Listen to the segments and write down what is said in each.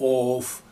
of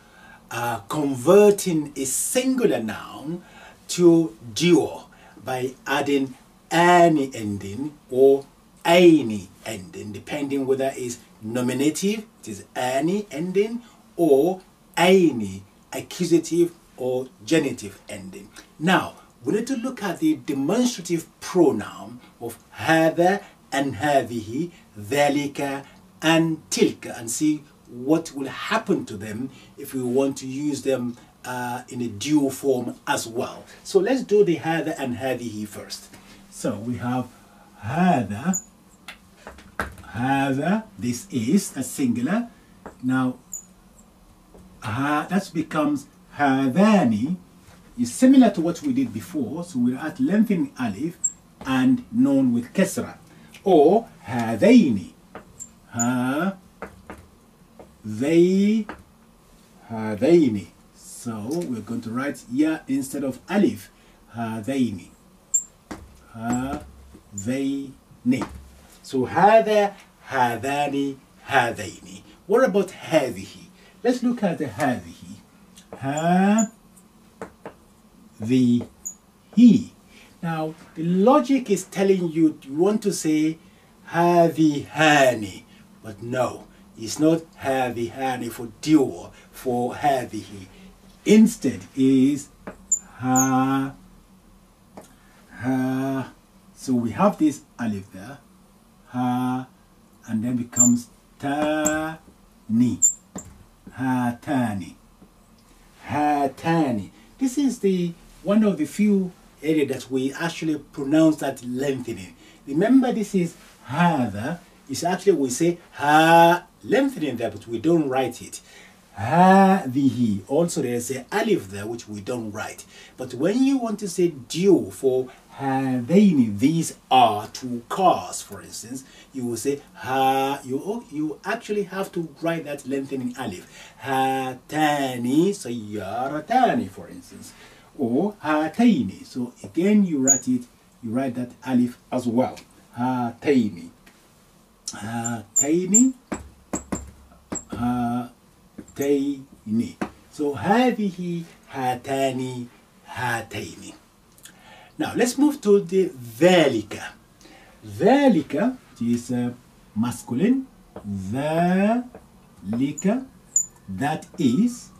uh, converting a singular noun to dual by adding any ending or any ending, depending whether it's nominative, it is any ending, or any accusative or genitive ending. Now, we need to look at the demonstrative pronoun of هذا and هذه, ذلك and tilka and see what will happen to them if we want to use them uh, in a dual form as well. So let's do the هذا and هذه first. So we have hada, هذا this is a singular now uh, that becomes هذان is similar to what we did before so we're at lengthening alif and nun with kesra or هذين ها they هذين so we're going to write ya instead of alif هذين هذين so هذا هذان هذين what about هذه let's look at the هذه ها the he now the logic is telling you you want to say هذهان but no It's not heavy, the honey for dew for heavy. he. Instead is ha ha. So we have this alif there, ha, and then becomes ta ni, ha tani, ha tani. This is the one of the few area that we actually pronounce that lengthening. Remember, this is ha. It's actually we say ha lengthening there, but we don't write it. Hadihi. Also, there's a alif there which we don't write. But when you want to say dual for hadaini, these are two cars, for instance, you will say ha. You oh, you actually have to write that lengthening alif. Hatani tani, for instance, or hataini. So again, you write it. You write that alif as well. Hataini. Hataini. هاتين so هذه هاتان هاتين now let's move to the ذلك ذلك is uh, masculine ذلك that is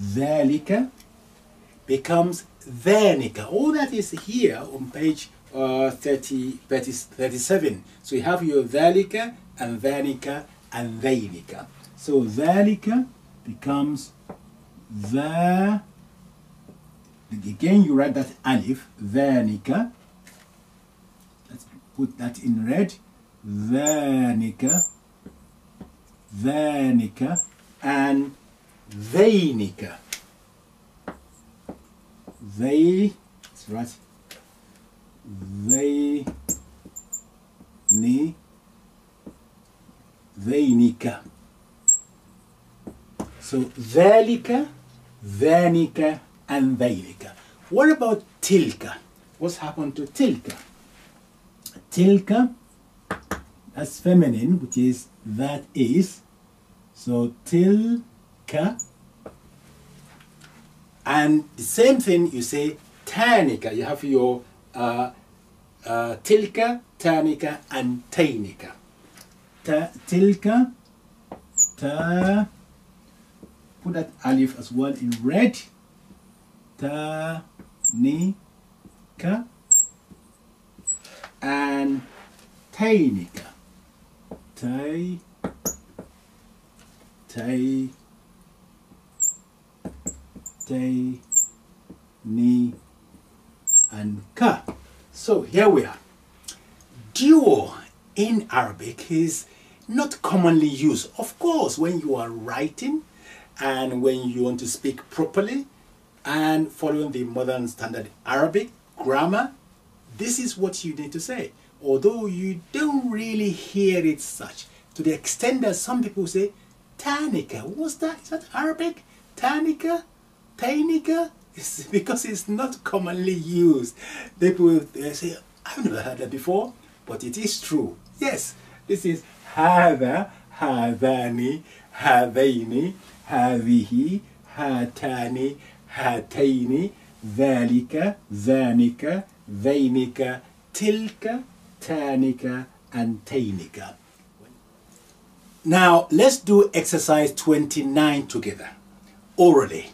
ذلك becomes ذلك all that is here on page uh, 30, 30, 37 so you have your ذلك and ذلك and ذلك so ذلك becomes the again you write that alif ذلك let's put that in red ذلك ذلك and ذينك they let's write they ni ذينك so ذلك ذلك and ذيلك what about tilka what's happened to tilka tilka that's feminine which is that is so tilka and the same thing you say tanika you have your uh, uh, tilka tanika and tainika ta, tilka ta put that alif as well in red. Ta ni ka. And tainika. Tai tai tai ni and ka. So here we are. Duo in arabic is not commonly used. Of course when you are writing and when you want to speak properly and following the modern standard Arabic grammar, this is what you need to say. Although you don't really hear it such, to the extent that some people say, Tanika, what's that? Is that Arabic? Tanika? Tainika? It's because it's not commonly used. People they say, I've never heard that before, but it is true. Yes, this is هذا هذان هذين هذه هاتان هاتين ذلك ذانك ذينك تلك تانك and تينك Now let's do exercise 29 together orally.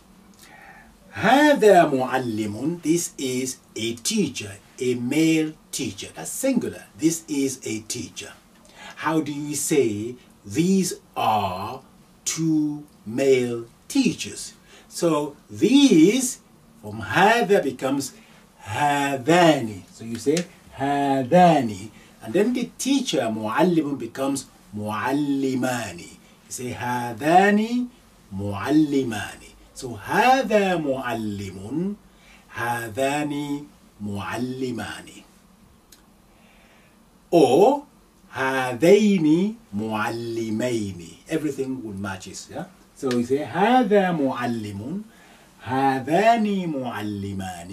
هذا معلم This is a teacher, a male teacher. That's singular. This is a teacher. How do you say these are two male teachers. So these from Hava becomes hadani. So you say hadani. And then the teacher, muallimun, becomes muallimani. You say hadani, muallimani. So hadha muallimun, hadani muallimani. Or hadaini muallimaini. Everything will match, yeah? So you say هذا معلم هذان معلمان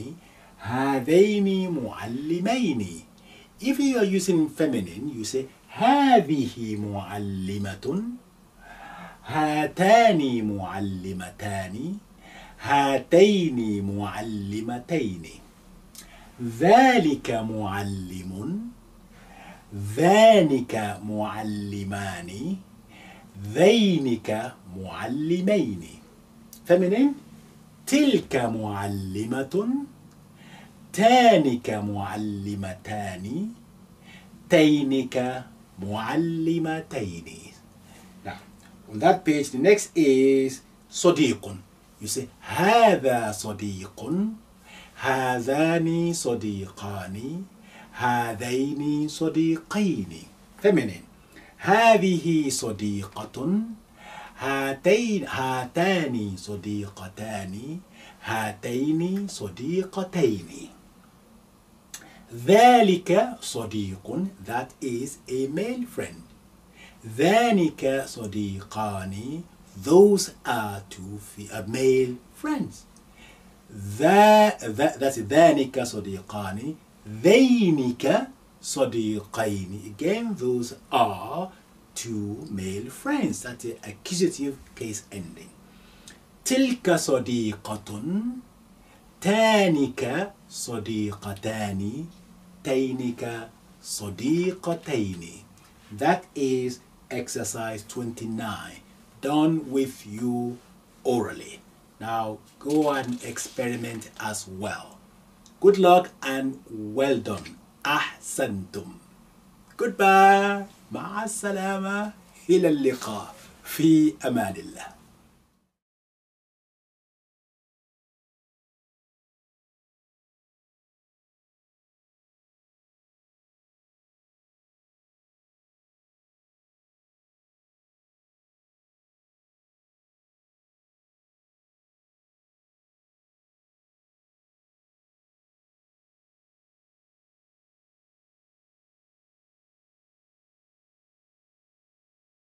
هذين معلمين. If you are using feminine, you say هذه معلمة هاتان معلمتان هاتين معلمتين ذلك معلم ذانك معلمان ذينك معلمين. feminine تلك معلمة تانك معلمتان تينك معلمتين. Now, on that page, the next is صديق. You say هذا صديق هذان صديقان هذين صديقين. feminine هذه صديقة هاتين هاتان صديقتان هاتين صديقتين. ذلك صديق that is a male friend. ذلك صديقان those are two uh, male friends. ذا ذا ذلك صديقان ذينك صديقين again those are two male friends that's the accusative case ending تلك صديقة تانك صديقتان تينك صديقتين that is exercise 29 done with you orally now go and experiment as well good luck and well done أحسنتم. Goodbye. مع السلامة. إلى اللقاء. في أمان الله.